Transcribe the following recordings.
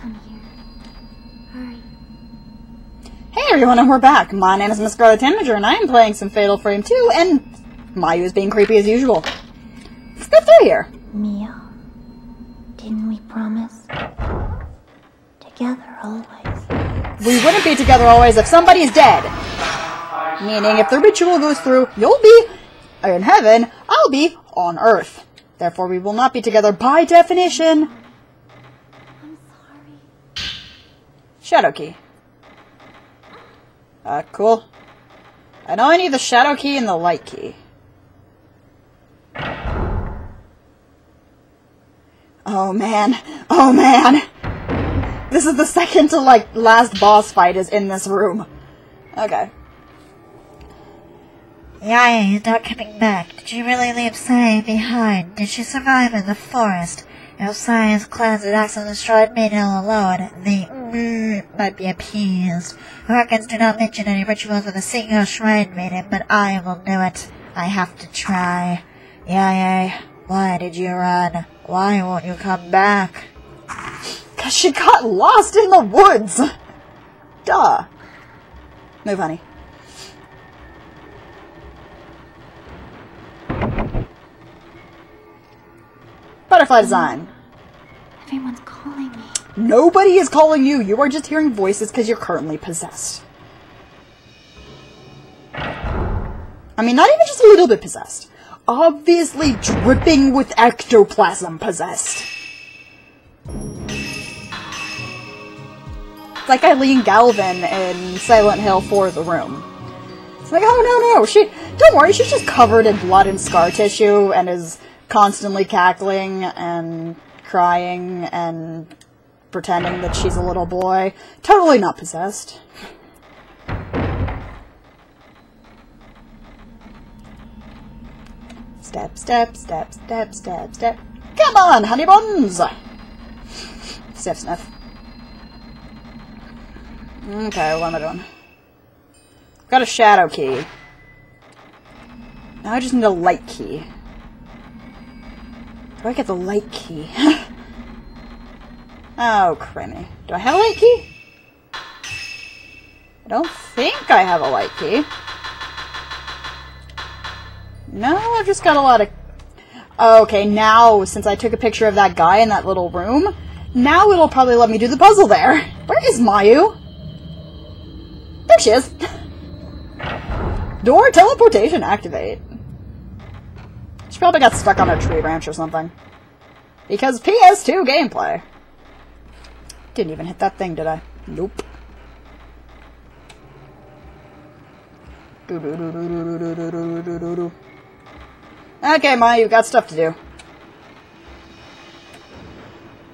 come here. Hurry. Hey everyone, and we're back. My name is Miss Scarlet Tanager, and I am playing some Fatal Frame 2, and Mayu is being creepy as usual. Let's go through here. Mia, didn't we promise? Together always. We wouldn't be together always if somebody's dead. Meaning, if the ritual goes through, you'll be in heaven, I'll be on earth. Therefore, we will not be together by definition. I'm sorry. Shadow key. Uh, cool. I know I need the shadow key and the light key. Oh man. Oh man. This is the second to like last boss fight is in this room. Okay. Yaya, you're not coming back. Did you really leave Saya behind? Did she survive in the forest? If science cleansed and accidentally destroyed all alone, the mm, might be appeased. Hurricanes do not mention any rituals with a single shrine maiden, but I will do it. I have to try. Yaya, why did you run? Why won't you come back? Cause she got lost in the woods! Duh. Move, honey. Butterfly design. Everyone's calling me. Nobody is calling you. You are just hearing voices because you're currently possessed. I mean, not even just a little bit possessed. Obviously dripping with ectoplasm possessed. It's like Eileen Galvin in Silent Hill 4 The Room. It's like, oh no, no, she, don't worry, she's just covered in blood and scar tissue and is constantly cackling and crying and pretending that she's a little boy. Totally not possessed. Step, step, step, step, step, step. Come on, honey buns! Sniff, sniff. Okay, what am I doing? Got a shadow key. Now I just need a light key. Do I get the light key? oh, crimmy. Do I have a light key? I don't think I have a light key. No, I've just got a lot of... Okay, now, since I took a picture of that guy in that little room, now it'll probably let me do the puzzle there. Where is Mayu? There she is. Door teleportation activate. She probably got stuck on a tree branch or something. Because PS2 gameplay. Didn't even hit that thing, did I? Nope. Okay, Ma, you've got stuff to do.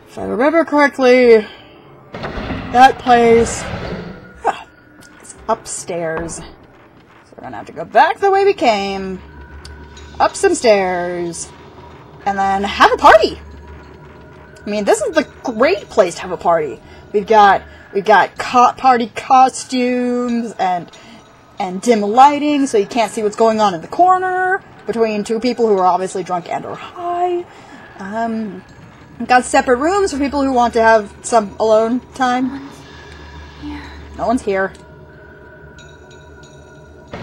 If I remember correctly, that place is upstairs. So we're gonna have to go back the way we came, up some stairs, and then have a party. I mean, this is the great place to have a party. We've got we've got co- party costumes and and dim lighting, so you can't see what's going on in the corner between two people who are obviously drunk and or high. Um, we've got separate rooms for people who want to have some alone time. Here. No one's here. The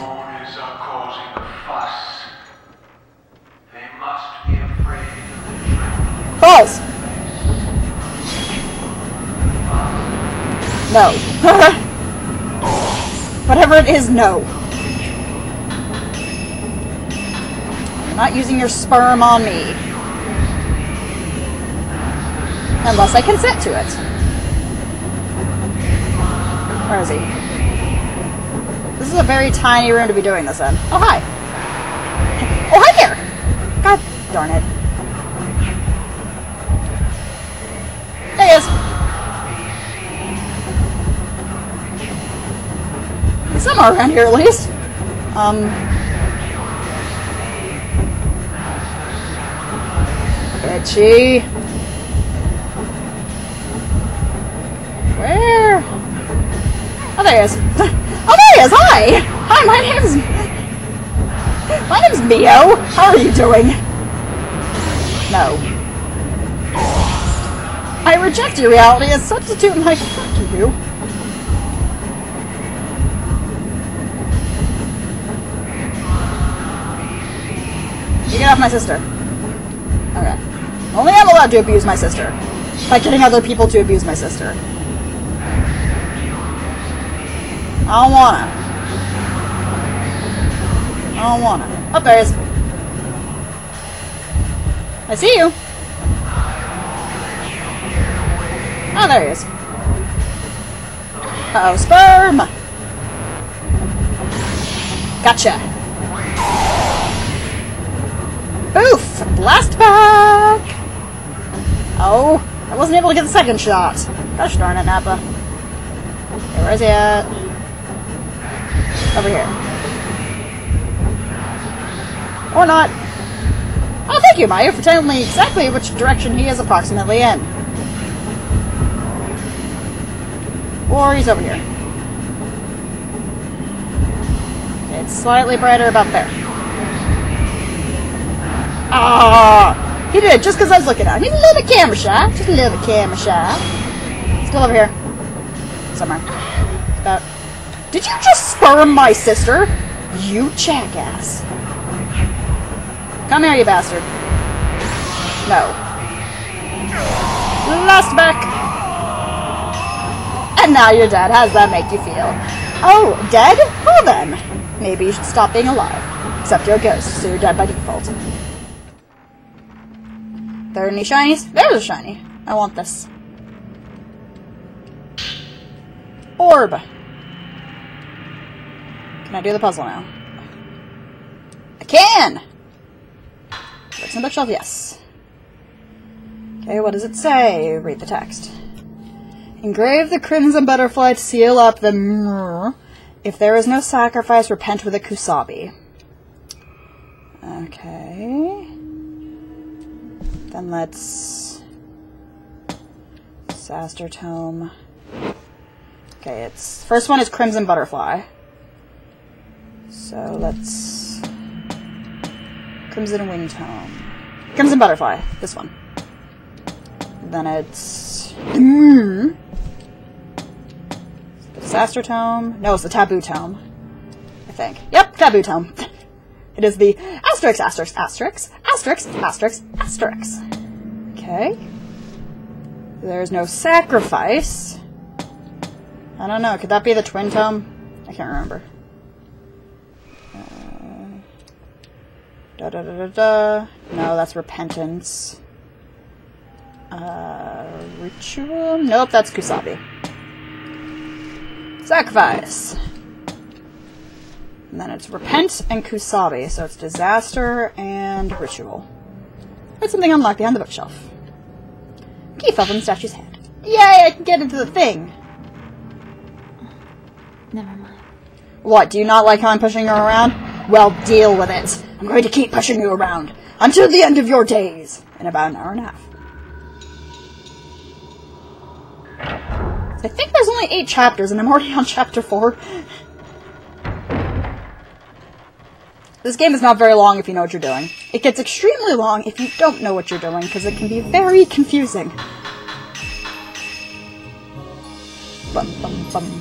Warriors are causing a fuss. They must be afraid of the trembling. False. No. Whatever it is, no. You're not using your sperm on me. Unless I consent to it. Where is he? This is a very tiny room to be doing this in. Oh, hi. Oh, hi there! God darn it. Around here at least. Um. Itchy. Where? Oh, there he is. Oh, there he is. Hi. Hi, my name's. My name's Mio. How are you doing? No. I reject your reality and substitute my fuck you. You get off my sister. Okay. Only I'm allowed to abuse my sister. By getting other people to abuse my sister. I don't wanna. I don't wanna. Up there he is. I see you. Oh, there he is. Uh oh, sperm! Gotcha. Boof! Blast back! Oh, I wasn't able to get the second shot. Gosh darn it, Nappa. Okay, where is he at? Over here. Or not. Oh, thank you, Maya, for telling me exactly which direction he is approximately in. Or he's over here. It's slightly brighter about there. Ah! He did, just because I was looking at him. He's a little camera shy. Just a little camera shy. Still over here. Somewhere. About. Did you just sperm my sister? You jackass. Come here, you bastard. No. Last back. And now you're dead. How does that make you feel? Oh, dead? Well then. Maybe you should stop being alive. Except you're a ghost, so you're dead by default. There any shinies? There's a shiny. I want this. Orb. Can I do the puzzle now? I can! In the bookshelf? Yes. Okay, what does it say? Read the text. Engrave the crimson butterfly to seal up the mrrr. If there is no sacrifice, repent with a kusabi. Okay. Then let's... Disaster Tome. Okay, it's... First one is Crimson Butterfly. So let's... Crimson Wing Tome. Crimson Butterfly. This one. Then it's... Mm. The Disaster Tome? No, it's the Taboo Tome. I think. Yep, Taboo Tome. It is the asterisk, asterisk, asterisk, asterisk, asterisk, asterisk. Okay. There's no sacrifice. I don't know. Could that be the Twin Tome? I can't remember. Uh, da da da da da. No, that's repentance. Uh, ritual? Nope, that's Kusabi. Sacrifice. And then it's repent and kusabi, so it's disaster and ritual. There's something unlocked behind the bookshelf. Key fell from the statue's hand. Yay, I can get into the thing! Never mind. What, do you not like how I'm pushing you around? Well, deal with it. I'm going to keep pushing you around until the end of your days. In about an hour and a half. I think there's only eight chapters, and I'm already on chapter four. This game is not very long if you know what you're doing. It gets extremely long if you don't know what you're doing, because it can be very confusing. Bum, bum, bum.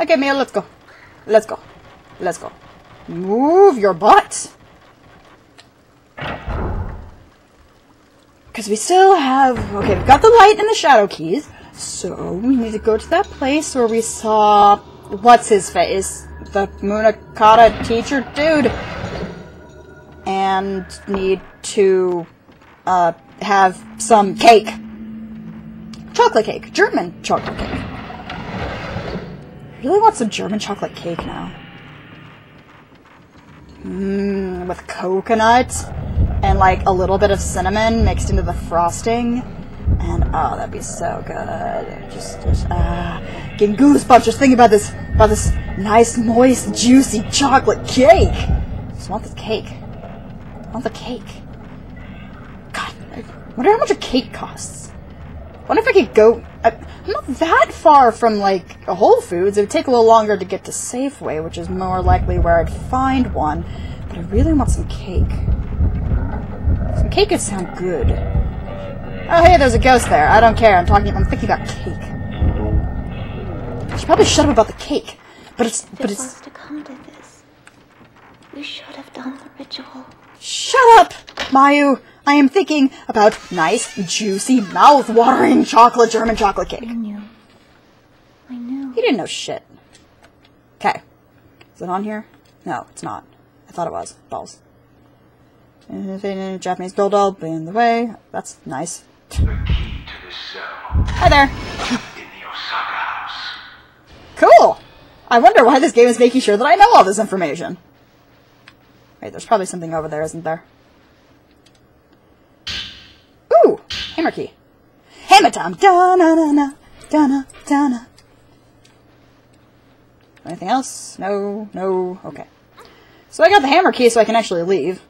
Okay, Mia, let's go. Let's go. Let's go. Move your butt! Because we still have... Okay, we've got the light and the shadow keys. So, we need to go to that place where we saw... What's his face? The Munakata teacher dude. And need to... Uh, have some cake. Chocolate cake. German chocolate cake. I really want some German chocolate cake now. Mmm, with coconut and like a little bit of cinnamon mixed into the frosting. And oh, that'd be so good. Just, just ah, getting goosebumps just thinking about this, about this nice, moist, juicy chocolate cake. Just want this cake. I want the cake. God, I wonder how much a cake costs. Wonder if I could go. I, I'm not that far from like a Whole Foods. It would take a little longer to get to Safeway, which is more likely where I'd find one. But I really want some cake. Some cake would sound good. Oh, hey, there's a ghost there. I don't care. I'm talking. I'm thinking about cake. I should probably shut up about the cake. But it's. If But it it's. was to come to this, we should have done the ritual. Shut up, Mayu. I am thinking about nice, juicy, mouth-watering chocolate German chocolate cake. I knew. I knew. You didn't know shit. Okay. Is it on here? No, it's not. I thought it was. Balls. Japanese doll doll in the way. That's nice. The key to this cell Hi there. the. Cool. I wonder why this game is making sure that I know all this information. Wait, there's probably something over there, isn't there? Ooh, hammer key. Hammer time. Da na na na. Da na da na. Anything else? No, no. Okay. So I got the hammer key so I can actually leave.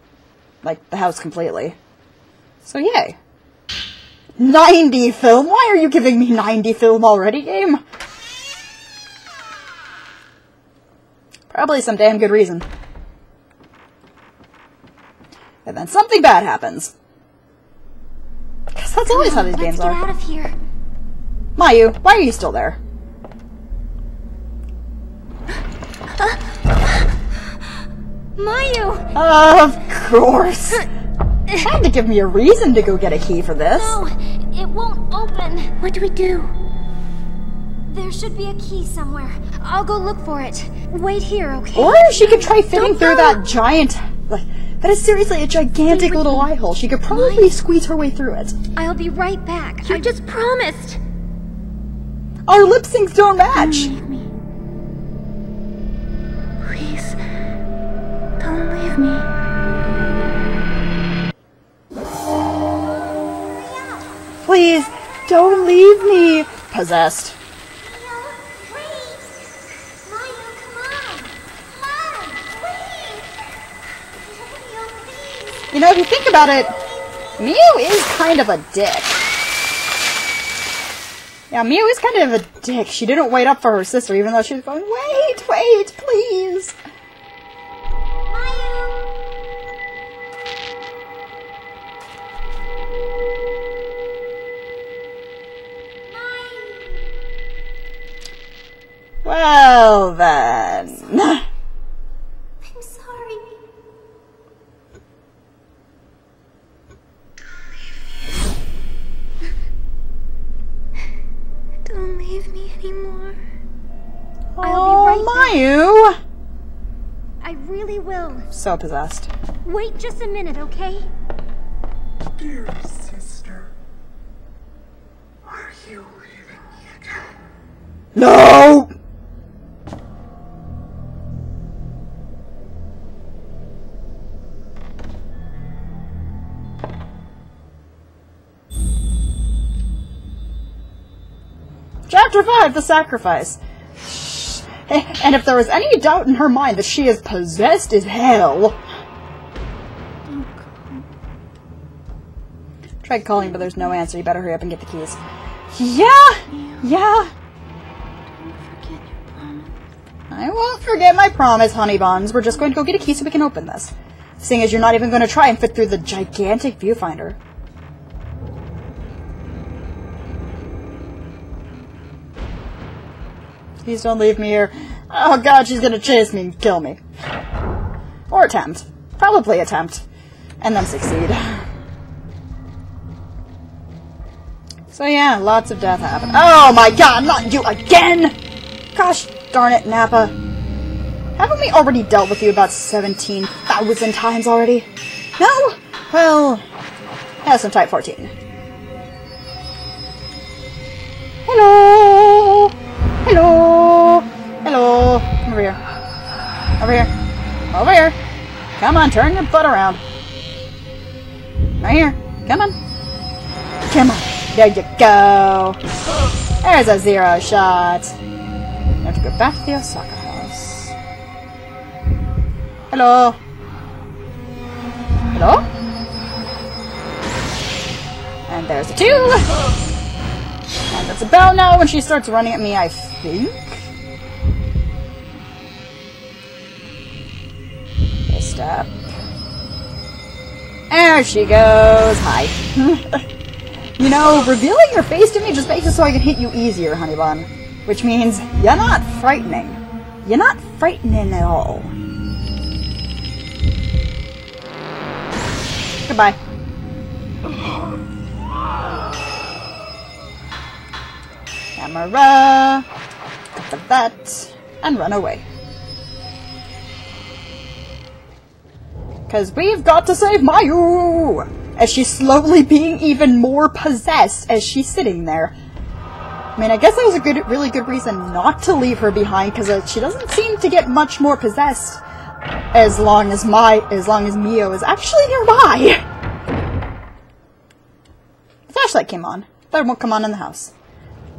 Like, the house completely. So yay. 90 film? Why are you giving me 90 film already, game? Probably some damn good reason. And then something bad happens. Because that's always how these Let's games get are. out of here. Mayu, why are you still there? Mayu! Of course. Had to give me a reason to go get a key for this. No, it won't open. What do we do? There should be a key somewhere. I'll go look for it. Wait here, okay? Or she could try fitting Don't through go. that giant. Like, that is seriously a gigantic little eye hole. She could probably squeeze her way through it. I'll be right back. You I just promised. Our lip syncs don't match. Don't Leave me. Please. Don't leave me. Please, don't leave me. Possessed. You know, if you think about it, Mew is kind of a dick. Yeah, Mew is kind of a dick. She didn't wait up for her sister, even though she was going, wait, wait, please. Well, then. I'm sorry. Don't leave me anymore. I'll be oh, right Mayu! I really will. So possessed. Wait just a minute, okay? Dear sister, are you leaving me again? No! 5 The Sacrifice. And if there is any doubt in her mind that she is possessed as hell. Tried calling, but there's no answer. You better hurry up and get the keys. Yeah! Yeah! Promise. I won't forget my promise, honey buns. We're just going to go get a key so we can open this. Seeing as you're not even going to try and fit through the gigantic viewfinder. Please don't leave me here. Oh god, she's gonna chase me and kill me. Or attempt. Probably attempt. And then succeed. So yeah, lots of death happened. Oh my god, not you again! Gosh darn it, Nappa. Haven't we already dealt with you about 17,000 times already? No? Well, have some type 14. Hello! Hello! Hello! Come over here. Over here. Over here. Come on, turn your butt around. Right here. Come on. Come on. There you go. There's a zero shot. I have to go back to the Osaka house. Hello? Hello? And there's a two. And that's a bell now when she starts running at me, I think. And There she goes. Hi. you know, revealing your face to me just makes it so I can hit you easier, honey bun. Which means you're not frightening. You're not frightening at all. Goodbye. Camera. The vet. And run away. Because we've got to save Mayu! As she's slowly being even more possessed as she's sitting there. I mean, I guess that was a good, really good reason not to leave her behind, because uh, she doesn't seem to get much more possessed as long as my, as long as Mio is actually nearby. The flashlight came on, it won't come on in the house.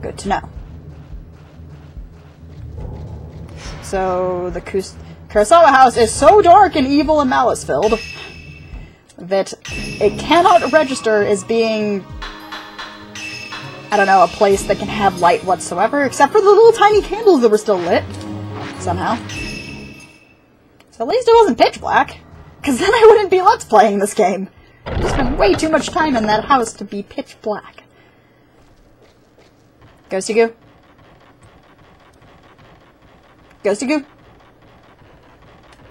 Good to know. So the Kus- Kurosawa house is so dark and evil and malice filled that it cannot register as being I don't know, a place that can have light whatsoever, except for the little tiny candles that were still lit. Somehow. So at least it wasn't pitch black. Because then I wouldn't be let's playing this game. I spent way too much time in that house to be pitch black. Ghosty Goo? Ghosty Goo?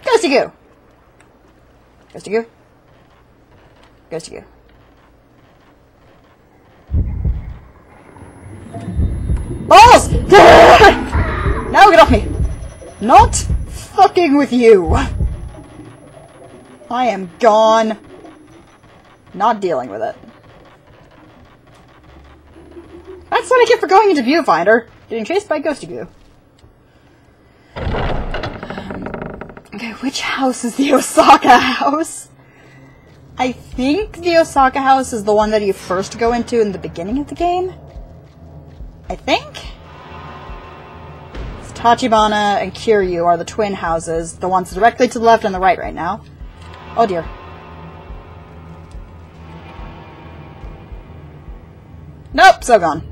Ghosty Goo! Ghosty Goo? Ghosty Goo. Balls! No, get off me! Not fucking with you! I am gone. Not dealing with it. That's what I get for going into Viewfinder. Getting chased by Ghosty Goo. Okay, which house is the Osaka house? I think the Osaka house is the one that you first go into in the beginning of the game. I think? It's Tachibana and Kiryu are the twin houses, the ones directly to the left and the right right now. Oh dear. Nope, so gone.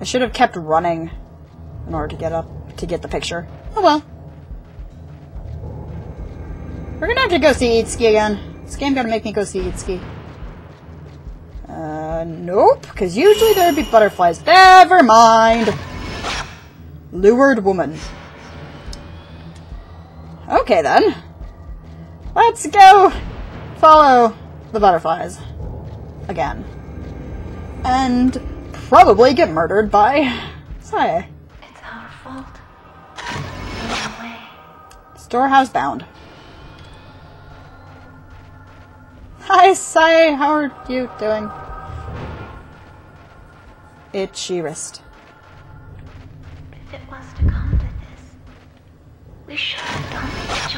I should have kept running in order to get up to get the picture. Oh well. We're gonna have to go see Itsuki again. This game gonna make me go see Itsuki. Uh, nope, because usually there'd be butterflies. Never mind! Lured woman. Okay then. Let's go follow the butterflies. Again. And probably get murdered by Sae. It's our fault. Storehouse bound. Hi, Sae. How are you doing? Itchy wrist. If it was to come to this, we should have done the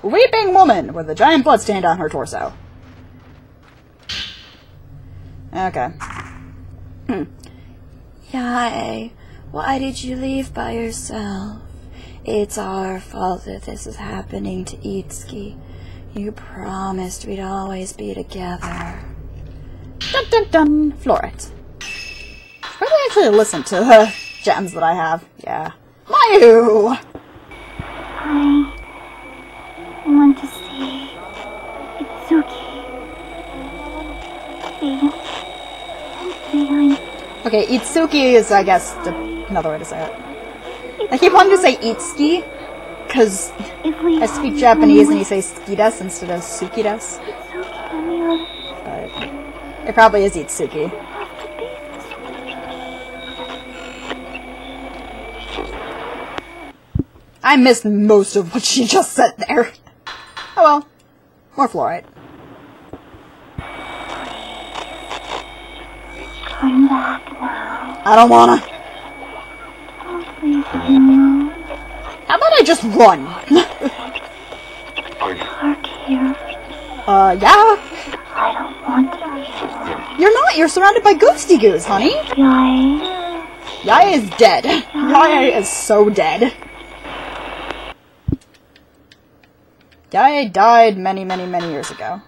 Joel. Weeping woman with a giant bloodstain on her torso. Okay. Hmm. Yae, why did you leave by yourself? It's our fault that this is happening to Itsuki. You promised we'd always be together. Dun dun dun. Floret. Probably actually listen to the gems that I have. Yeah. Mayu! I want to see Itsuki. Feeling Okay, Itsuki is, I guess, the, another way to say it. I keep wanting to say Itsuki, because I speak Japanese and you say skides instead of. Itsuki, But um, it probably is Itsuki. I missed most of what she just said there. Oh well. More fluorite. come back now. I don't wanna. Leave me alone. How about I just run? Park here. uh, yeah. I don't want to be here. You're not. You're surrounded by ghosty goos, honey. Yae, Yaya is dead. Yaya is so dead. Yaya died many, many, many years ago.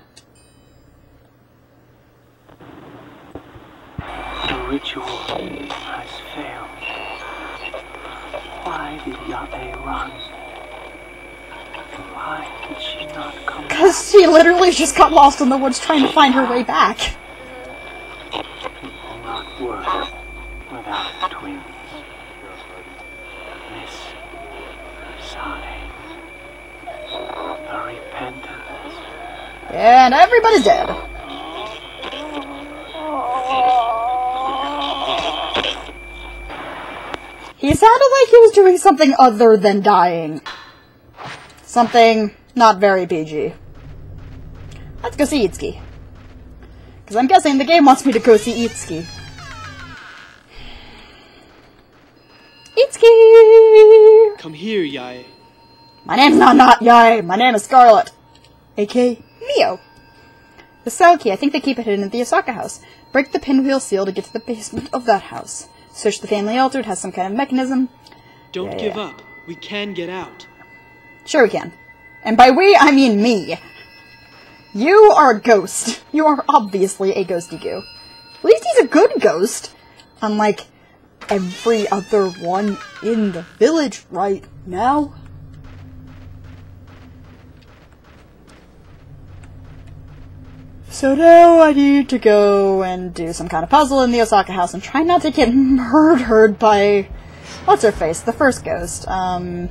The ritual has failed. Why did Yae run? Why did she not come back? Because she literally just got lost in the woods trying to find her way back. without twins. And everybody's dead. He sounded like he was doing something other than dying. Something not very PG. Let's go see Itsuki. Because I'm guessing the game wants me to go see Itsuki. Itsuki! Come here, Yae. My name's not not Yai. My name is Scarlet, aka Mio. The cell key. I think they keep it hidden in the Osaka house. Break the pinwheel seal to get to the basement of that house. Search the family altar. It has some kind of mechanism. Don't Yeah, give yeah. up. We can get out. Sure we can. And by we, I mean me. You are a ghost. You are obviously a ghosty goo. At least he's a good ghost. Unlike every other one in the village right now. So now I need to go and do some kind of puzzle in the Osaka house and try not to get murdered by what's her face, the first ghost. Um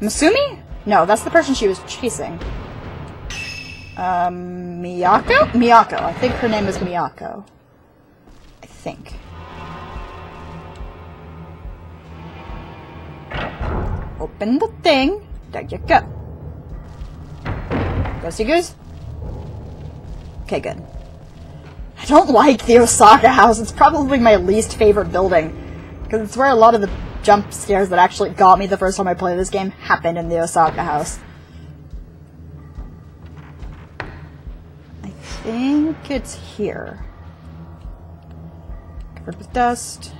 Masumi? No, that's the person she was chasing. Um, Miyako? Miyako. I think her name is Miyako. I think. Open the thing. There you go. Ghosty goose? Okay, good. I don't like the Osaka house. It's probably my least favorite building. Because it's where a lot of the jump scares that actually got me the first time I played this game happened in the Osaka house. Think it's here. Covered with dust.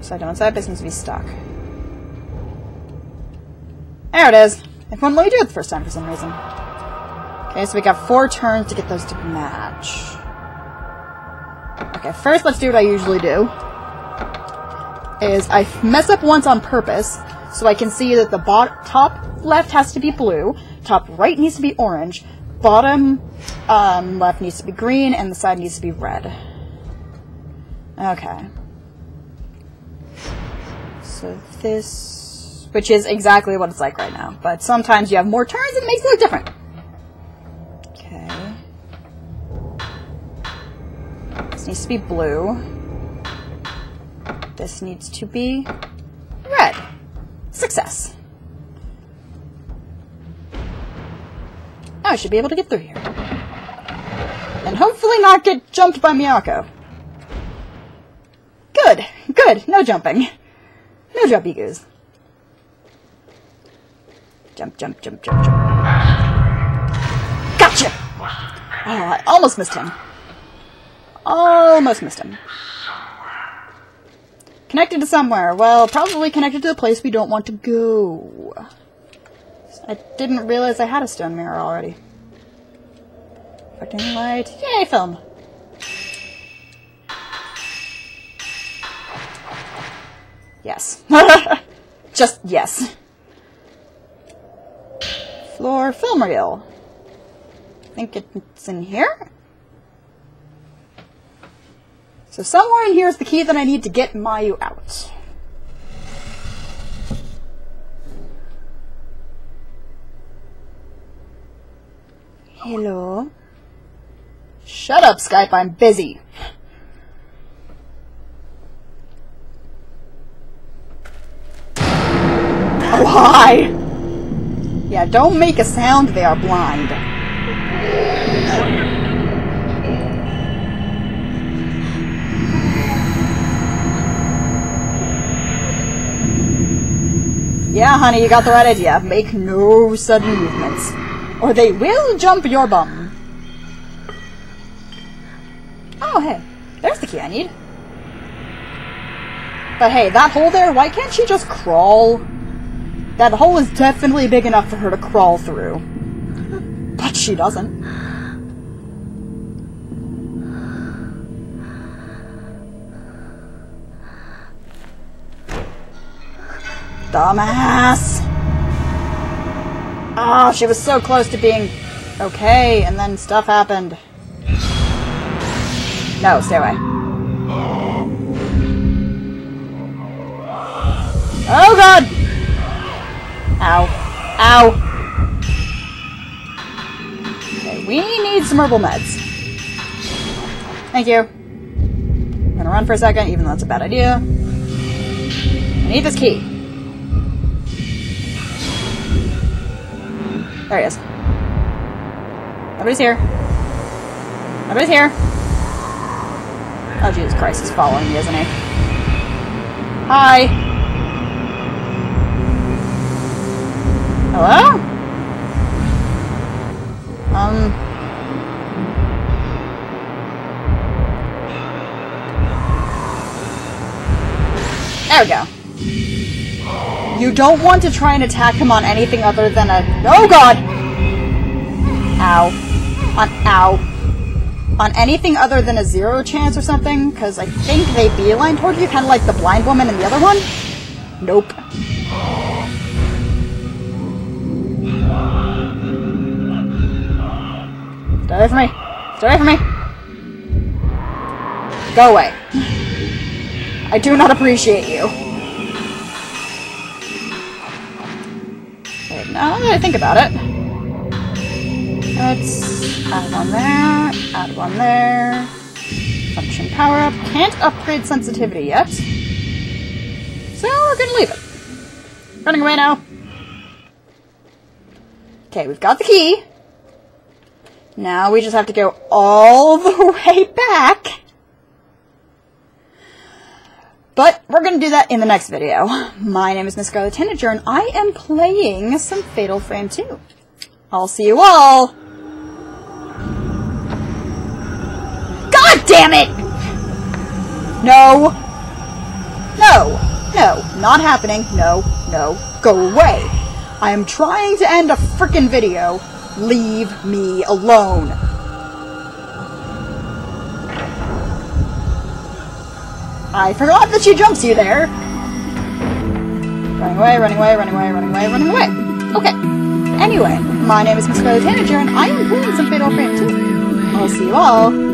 Side down side, this needs to be stuck. There it is. It wouldn't let me do it the first time for some reason. Okay, so we got four turns to get those to match. Okay, first let's do what I usually do. Is I mess up once on purpose, so I can see that the top left has to be blue, top right needs to be orange, bottom um, left needs to be green, and the side needs to be red. Okay. So this, which is exactly what it's like right now, but sometimes you have more turns and it makes it look different. Okay. This needs to be blue. This needs to be red. Success. I should be able to get through here. And hopefully not get jumped by Miyako. Good, good, no jumping. No jumpy goose. Jump, jump, jump, jump, jump. Gotcha! Oh, I almost missed him. Almost missed him. Connected to somewhere. Well, probably connected to the place we don't want to go. I didn't realize I had a stone mirror already. Affecting light. Yay, film! Yes. Just yes. Floor film reel. I think it's in here? So somewhere in here is the key that I need to get Mayu out. Hello? Shut up, Skype, I'm busy. Oh, hi! Yeah, don't make a sound, they are blind. Yeah, honey, you got the right idea. Make no sudden movements. Or they will jump your bum. Oh, hey. Key I need. But hey, that hole there, why can't she just crawl? That hole is definitely big enough for her to crawl through. But she doesn't. Dumbass! Oh, she was so close to being okay, and then stuff happened. No, stay away. Oh god! Ow. Ow. Okay, we need some herbal meds. Thank you. I'm gonna run for a second, even though that's a bad idea. I need this key. There he is. Nobody's here. Nobody's here. Oh, Jesus Christ, he's following me, isn't he? Hi. Hello? Um. There we go. You don't want to try and attack him on anything other than a. Oh god! Ow. On. Ow. On anything other than a zero chance or something, because I think they beeline toward you, kind of like the blind woman in the other one. Nope. Stay away from me. Stay away from me. Go away. I do not appreciate you. Wait, now that I think about it. Let's add one there, add one there. Function power up. Can't upgrade sensitivity yet. So we're gonna leave it. Running away now. Okay, we've got the key. Now we just have to go all the way back. But we're going to do that in the next video. My name is Miss Scarlet Tanager, and I am playing some Fatal Frame 2. I'll see you all. God damn it! No. No. No. Not happening. No. No. Go away. I am trying to end a frickin' video. Leave me alone. I forgot that she jumps you there. Running away, running away, running away, running away, running away. Okay. Anyway, my name is Miss Scarlet Tanager, and I am playing some Fatal Frame 2. I'll see you all